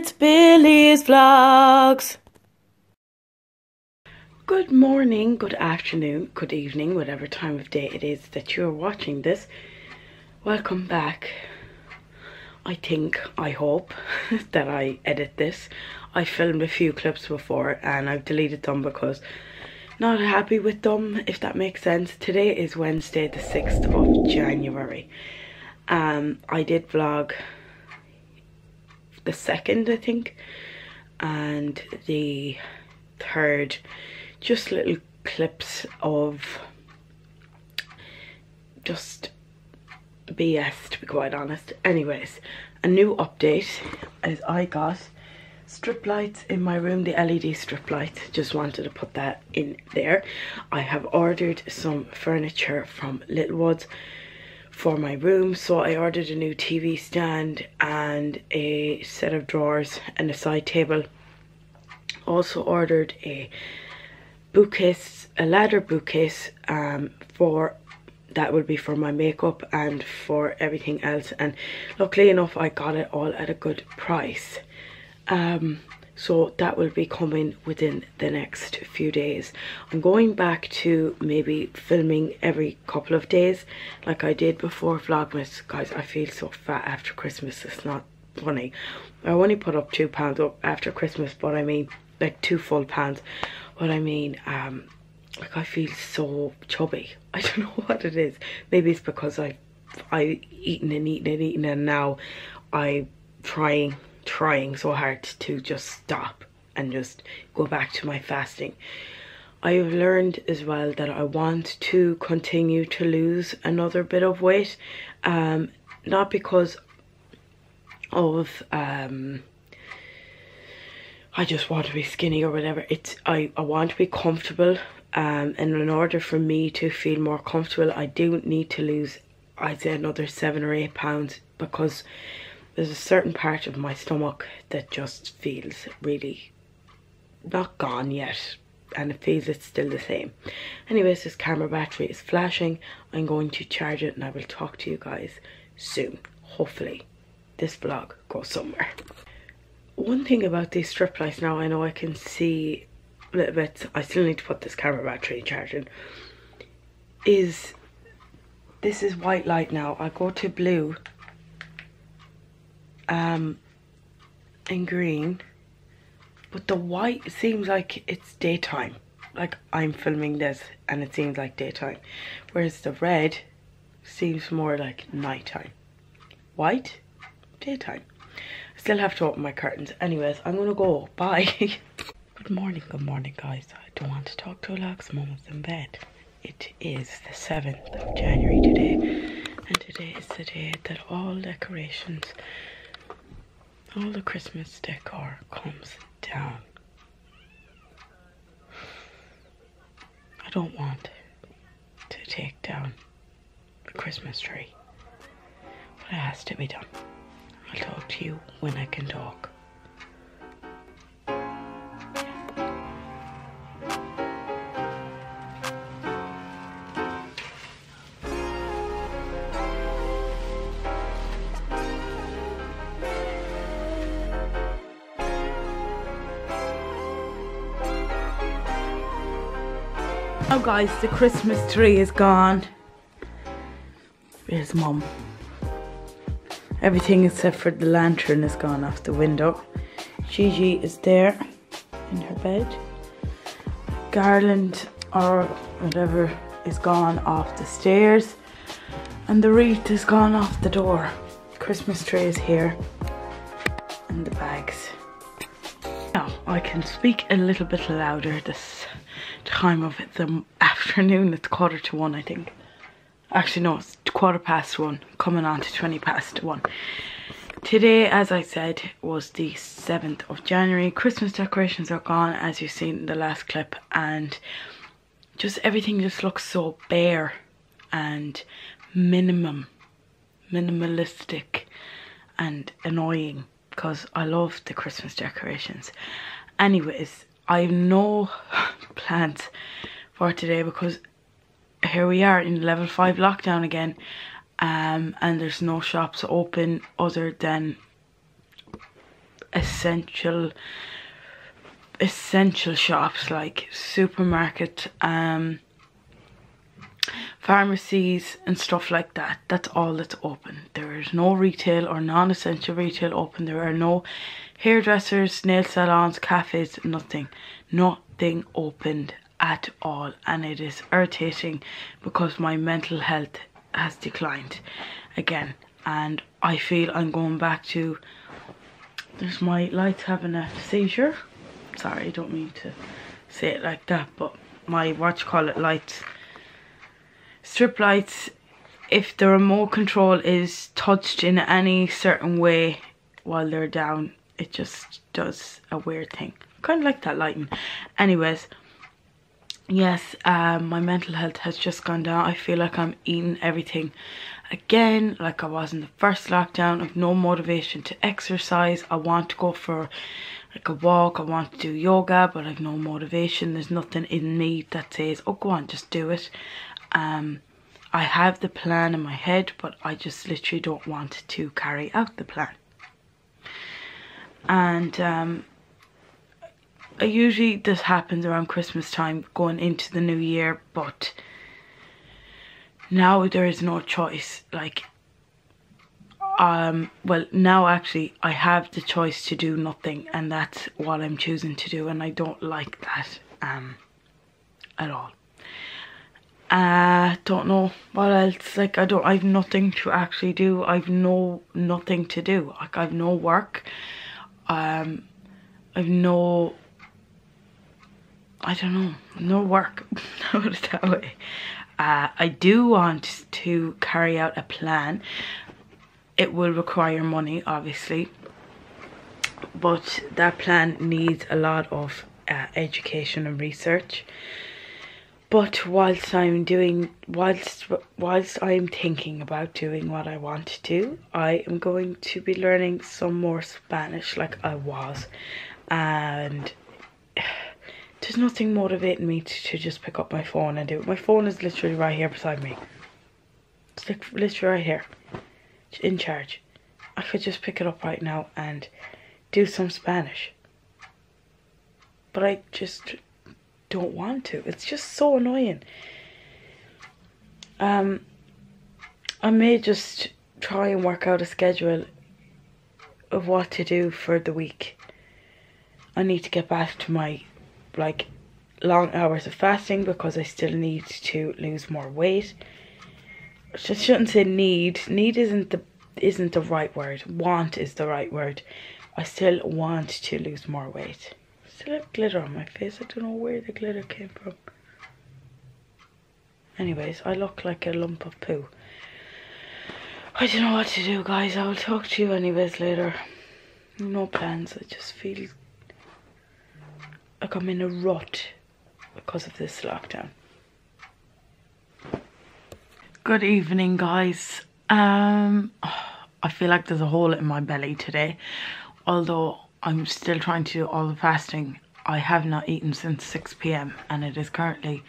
It's Billie's Vlogs. Good morning, good afternoon, good evening, whatever time of day it is that you're watching this. Welcome back. I think, I hope that I edit this. I filmed a few clips before and I've deleted them because not happy with them, if that makes sense. Today is Wednesday, the 6th of January. Um, I did vlog the second, I think, and the third, just little clips of just BS, to be quite honest. Anyways, a new update is I got strip lights in my room, the LED strip lights. Just wanted to put that in there. I have ordered some furniture from Littlewoods for my room so I ordered a new TV stand and a set of drawers and a side table. Also ordered a bookcase a ladder bookcase um, for that would be for my makeup and for everything else. And luckily enough I got it all at a good price. Um, so that will be coming within the next few days. I'm going back to maybe filming every couple of days like i did before vlogmas. Guys i feel so fat after christmas. It's not funny. I only put up two pounds up after christmas but i mean like two full pounds. But i mean um like i feel so chubby. I don't know what it is. Maybe it's because i i eaten and eaten and eaten and now I'm trying trying so hard to just stop and just go back to my fasting. I have learned as well that I want to continue to lose another bit of weight. Um, not because of um, I just want to be skinny or whatever. It's I, I want to be comfortable um, and in order for me to feel more comfortable I do need to lose I'd say another seven or eight pounds because there's a certain part of my stomach that just feels really not gone yet and it feels it's still the same. Anyways this camera battery is flashing. I'm going to charge it and i will talk to you guys soon. Hopefully this vlog goes somewhere. One thing about these strip lights now i know i can see a little bit i still need to put this camera battery charging is this is white light now. I go to blue um, and green but the white seems like it's daytime. Like I'm filming this and it seems like daytime whereas the red seems more like nighttime. White daytime. I still have to open my curtains. Anyways I'm gonna go. Bye. Good morning good morning guys. I don't want to talk to a lot because I'm in bed. It is the 7th of January today and today is the day that all decorations all the Christmas decor comes down. I don't want to take down the Christmas tree, but it has to be done. I'll talk to you when I can talk. Guys, the Christmas tree is gone. Where's mum? Everything except for the lantern is gone off the window. Gigi is there in her bed. Garland or whatever is gone off the stairs. And the wreath is gone off the door. Christmas tree is here. And the bags. I can speak a little bit louder this time of the afternoon. It's quarter to one, I think. Actually, no, it's quarter past one, coming on to 20 past one. Today, as I said, was the 7th of January. Christmas decorations are gone, as you've seen in the last clip, and just everything just looks so bare and minimum, minimalistic and annoying because I love the Christmas decorations. Anyways, I have no plans for today because here we are in level 5 lockdown again um, and there's no shops open other than essential essential shops like supermarket um pharmacies and stuff like that. That's all that's open. There is no retail or non-essential retail open. There are no hairdressers nail salons cafes nothing. Nothing opened at all. And it is irritating because my mental health has declined again. And I feel I'm going back to there's my lights having a seizure? Sorry I don't mean to say it like that but my watch call it lights strip lights if the remote control is touched in any certain way while they're down it just does a weird thing. Kind of like that lighting. Anyways yes um, my mental health has just gone down. I feel like i'm eating everything again like i was in the first lockdown i've no motivation to exercise. I want to go for like a walk i want to do yoga but i've no motivation. There's nothing in me that says oh go on just do it um i have the plan in my head but i just literally don't want to carry out the plan. And um usually this happens around christmas time going into the new year but now there is no choice like um well now actually i have the choice to do nothing and that's what i'm choosing to do and i don't like that um at all uh don't know what else like i don't i've nothing to actually do i've no nothing to do like i've no work um i've no i don't know no work put it that way uh, I do want to carry out a plan. It will require money, obviously, but that plan needs a lot of uh, education and research. But whilst I'm doing, whilst whilst I'm thinking about doing what I want to do, I am going to be learning some more Spanish, like I was, and there's nothing motivating me to, to, just pick up my phone and do it. My phone is literally right here beside me. It's literally right here. It's in charge. I could just pick it up right now and do some Spanish. But I just don't want to. It's just so annoying. Um, I may just try and work out a schedule of what to do for the week. I need to get back to my like long hours of fasting because I still need to lose more weight. I just shouldn't say need. Need isn't the isn't the right word. Want is the right word. I still want to lose more weight. Still have glitter on my face. I don't know where the glitter came from. Anyways, I look like a lump of poo. I don't know what to do, guys. I will talk to you anyways later. No plans. I just feel like I'm in a rut because of this lockdown. Good evening guys. Um, I feel like there's a hole in my belly today. Although I'm still trying to do all the fasting. I have not eaten since 6pm and it is currently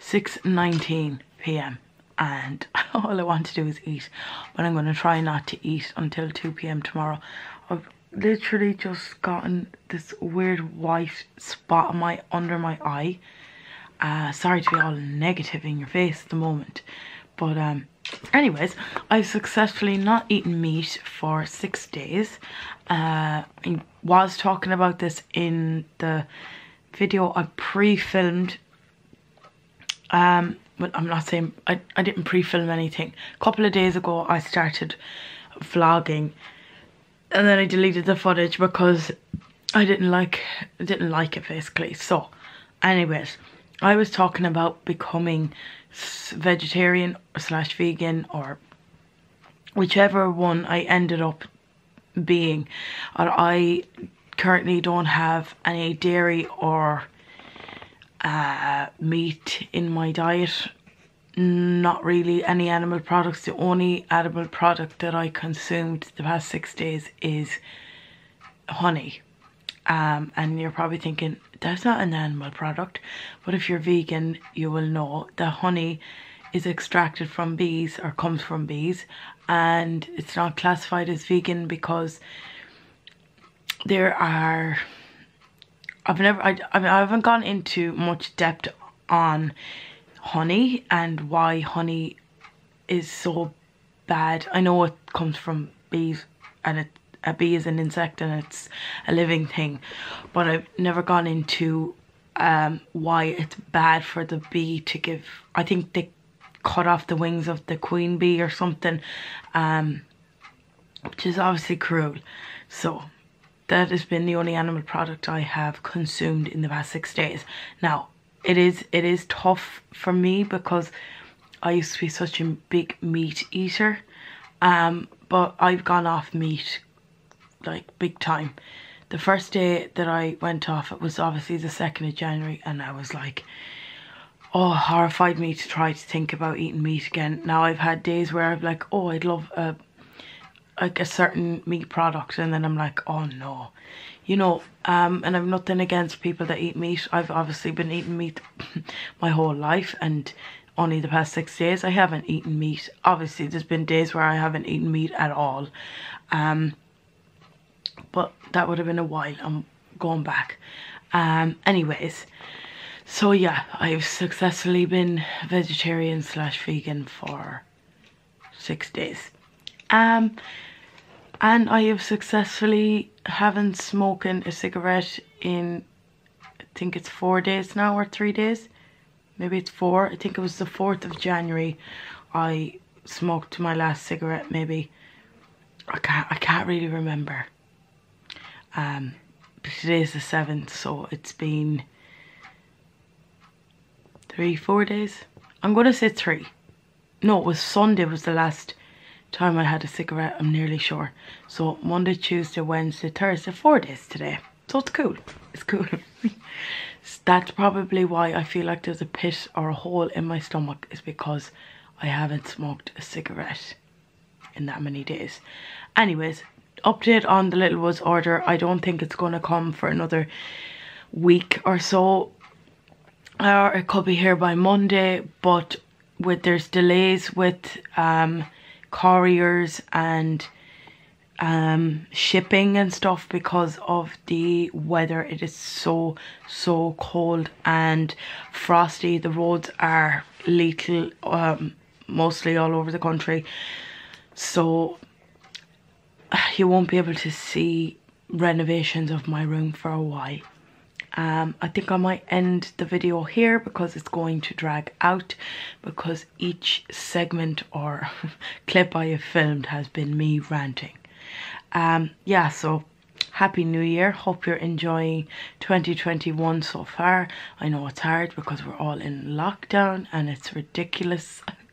6.19 pm and all I want to do is eat but I'm going to try not to eat until 2pm tomorrow. I've literally just gotten this weird white spot on my under my eye uh sorry to be all negative in your face at the moment but um anyways i've successfully not eaten meat for six days. Uh i was talking about this in the video i pre-filmed. Um but i'm not saying i, I didn't pre-film anything. A couple of days ago i started vlogging. And then I deleted the footage because I didn't like didn't like it basically. So, anyways, I was talking about becoming vegetarian slash vegan or whichever one I ended up being. I currently don't have any dairy or uh, meat in my diet not really any animal products. The only animal product that I consumed the past six days is honey. Um, and you're probably thinking, that's not an animal product. But if you're vegan, you will know that honey is extracted from bees or comes from bees. And it's not classified as vegan because there are I've never I, I, mean, I haven't gone into much depth on honey and why honey is so bad. I know it comes from bees and it a bee is an insect and it's a living thing but I've never gone into um, why it's bad for the bee to give I think they cut off the wings of the queen bee or something um, which is obviously cruel. So that has been the only animal product I have consumed in the past six days. Now it is it is tough for me because I used to be such a big meat eater um, but I've gone off meat like big time. The first day that I went off, it was obviously the 2nd of January, and I was like, oh, horrified me to try to think about eating meat again. Now I've had days where I'm like, oh, I'd love a, like a certain meat product, and then I'm like, oh no. You know, um, and I've nothing against people that eat meat. I've obviously been eating meat my whole life, and only the past six days I haven't eaten meat. Obviously, there's been days where I haven't eaten meat at all. Um, but that would have been a while. I'm going back. Um, anyways, so yeah, I've successfully been vegetarian slash vegan for six days. Um, and I have successfully haven't smoking a cigarette in I think it's four days now or three days. Maybe it's four. I think it was the 4th of January I smoked my last cigarette maybe. I can't I can't really remember. Um, but today is the 7th, so it's been three, four days. I'm going to say three. No, it was Sunday was the last time I had a cigarette, I'm nearly sure. So Monday, Tuesday, Wednesday, Thursday, four days today. So it's cool. It's cool. That's probably why I feel like there's a pit or a hole in my stomach is because I haven't smoked a cigarette in that many days. Anyways, update on the Little Littlewoods order. I don't think it's going to come for another week or so. Or it could be here by Monday, but with there's delays with um, couriers and um, shipping and stuff because of the weather. It is so, so cold and frosty. The roads are lethal, um, mostly all over the country. So you won't be able to see renovations of my room for a while. Um, I think I might end the video here because it's going to drag out because each segment or clip I have filmed has been me ranting. Um, yeah, so happy new year. Hope you're enjoying 2021 so far. I know it's hard because we're all in lockdown and it's ridiculous.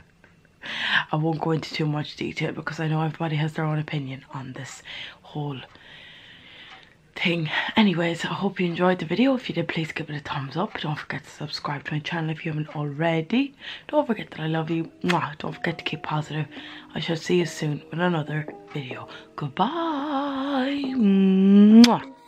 I won't go into too much detail because I know everybody has their own opinion on this whole thing. Anyways, I hope you enjoyed the video. If you did, please give it a thumbs up. Don't forget to subscribe to my channel if you haven't already. Don't forget that I love you. Mwah. Don't forget to keep positive. I shall see you soon with another video. Goodbye. Mwah.